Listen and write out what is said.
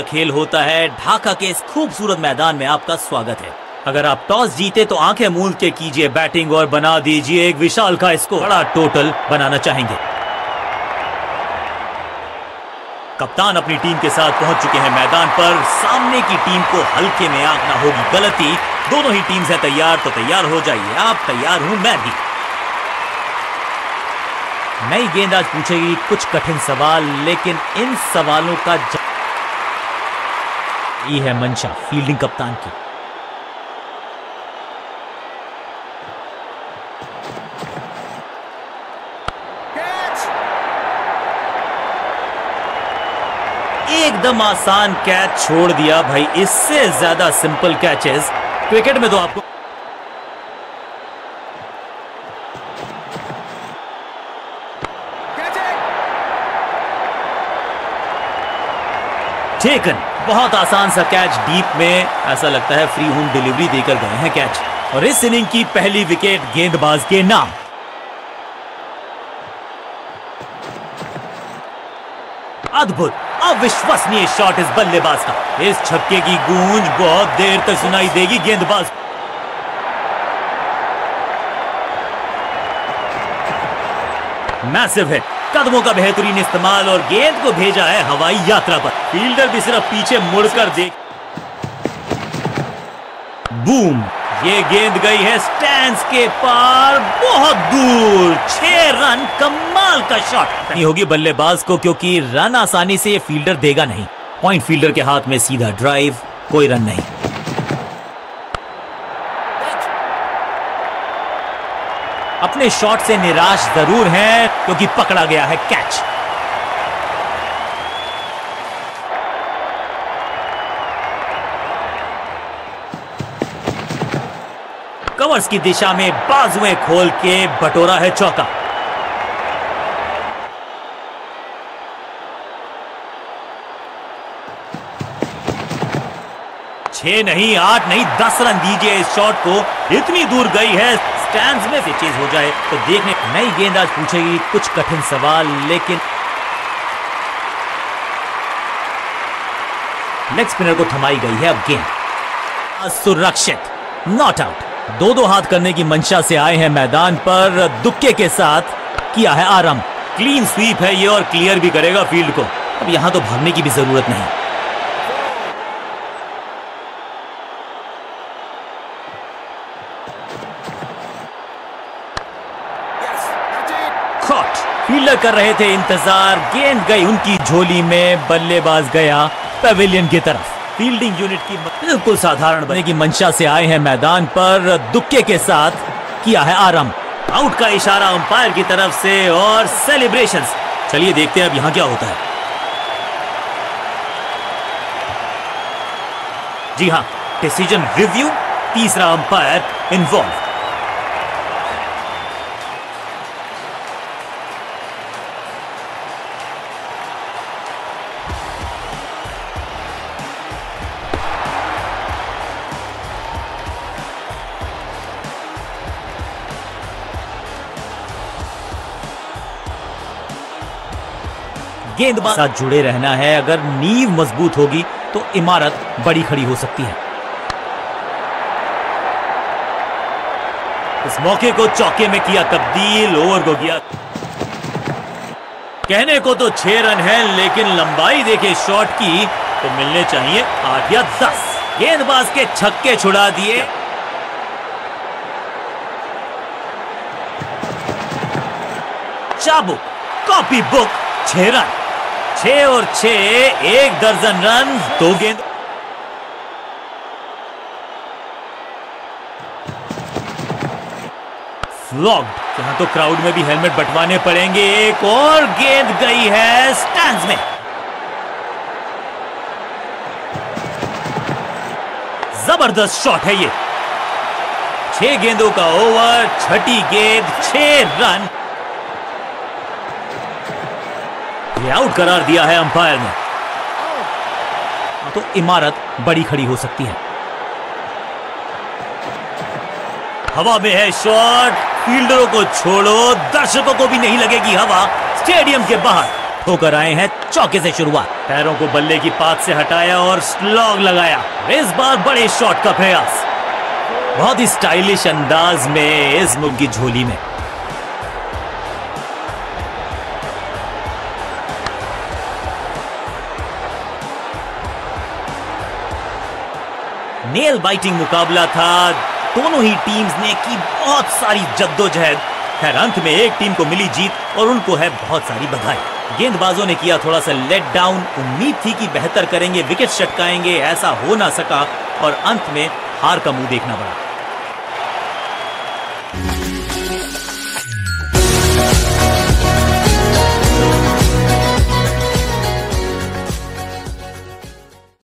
का खेल होता है, ढाका के इस खूबसूरत मैदान में आपका स्वागत है। अगर आप टॉस जीते तो आँखें मूल के कीजिए, बैटिंग और बना दीजिए एक विशाल का इसको बड़ा टोटल बनाना चाहेंगे। कप्तान अपनी टीम के साथ पहुँच चुके हैं मैदान पर। सामने की टीम को हल्के में आंकना होगी। गलती। दोनों ही टीम से तैयार तो तैयार हो जाइए। आप तैयार हूँ, मैं भी। नई गेंद आज पूछेगी कुछ कठिन सवाल, लेकिन इन सवालों का ये है मंशा फील्डिंग कप्तान की। एकदम आसान कैच छोड़ दिया भाई इससे ज़्यादा सिंपल कैचेस क्रिकेट में तो आपको टेकन बहुत आसान सा कैच डीप में ऐसा लगता है फ्री होम डिलीवरी देकर गए हैं कैच और इस इनिंग की पहली विकेट गेंदबाज के नाम. अद्भुत, अविश्वसनीय शॉट इस बल्लेबाज का. इस छक्के की गूंज बहुत देर तक सुनाई देगी गेंदबाज. मैसिव हिट कदमों का बेहतरीन इस्तेमाल और गेंद को भेजा है हवाई यात्रा पर। फील्डर भी सिर्फ़ पीछे मुड़कर देख बूम! ये गेंद गई है स्टैंड के पार। बहुत दूर। छह रन, कमाल का शॉट नहीं होगी बल्लेबाज को, क्योंकि रन आसानी से ये फील्डर देगा नहीं। पॉइंट फील्डर के हाथ में सीधा ड्राइव कोई रन नहीं। अपने शॉट से निराश ज़रूर हैं, क्योंकि पकड़ा गया है कैच। कवर्स की दिशा में बाजुएँ खोल के बटोरा है चौका। छह नहीं, आठ नहीं, दस रन दीजिए इस शॉट को। इतनी दूर गई है स्टैंड में से चीज़ हो जाए तो देखने नई गेंद आज पूछेगी, कुछ कठिन सवाल, लेकिन लेग स्पिनर को थमाई गई है अब गेंद। सुरक्षित नॉट आउट दो दो हाथ करने की मंशा से आए हैं मैदान पर, दुक्के के साथ किया है आराम क्लीन स्वीप है ये और क्लियर भी करेगा फ़ील्ड को। अब यहाँ तो भागने की भी ज़रूरत नहीं। फील्डर कर रहे थे, इंतज़ार, गेंद गई उनकी झोली में, बल्लेबाज गया पवेलियन की तरफ़। फील्डिंग यूनिट की बिल्कुल साधारण बनने की मंशा से आए हैं मैदान पर, दुक्के के साथ किया है आराम आउट का इशारा अंपायर की तरफ़ से और सेलिब्रेशन चलिए देखते हैं अब यहाँ क्या होता है। जी हाँ डिसीज़न रिव्यू तीसरा अंपायर इन्वॉल्व गेंदबाज साथ जुड़े रहना है। अगर नींव मज़बूत होगी तो इमारत बड़ी खड़ी हो सकती है। इस मौके को चौके में किया तब्दील, ओवर को किया कहने को तो छह रन है, लेकिन लंबाई देखे शॉट की तो मिलने चाहिए आठ या दस। गेंदबाज के छक्के छुड़ा दिए। चाबुक कॉपी बुक छह रन। छह और छह, एक दर्जन रन, दो गेंद। यहाँ तो क्राउड में भी हेलमेट बंटवाने पड़ेंगे। एक और गेंद गई है स्टैंड में। ज़बरदस्त शॉट है ये। छह गेंदों का ओवर छठी गेंद, छह रन। ये आउट करार दिया है अंपायर ने। तो इमारत बड़ी खड़ी हो सकती है। हवा में है शॉट फील्डरों को छोड़ो, दर्शकों को भी नहीं लगेगी हवा। स्टेडियम के बाहर ठोकर आए हैं चौके से शुरुआत। पैरों को बल्ले की पात से हटाया और स्लॉग लगाया। इस बार बड़े शॉट का प्रयास। बहुत ही स्टाइलिश अंदाज में इस की झोली में। नेल बाइटिंग मुकाबला था। दोनों ही टीम्स ने की बहुत सारी जद्दोजहद। खैर, अंत में एक टीम को मिली जीत और उनको है बहुत सारी बधाई। गेंदबाजों ने किया थोड़ा सा लेट डाउन उम्मीद थी कि बेहतर करेंगे विकेट छटकाएँगे, ऐसा हो ना सका और अंत में हार का मुँह देखना पड़ा।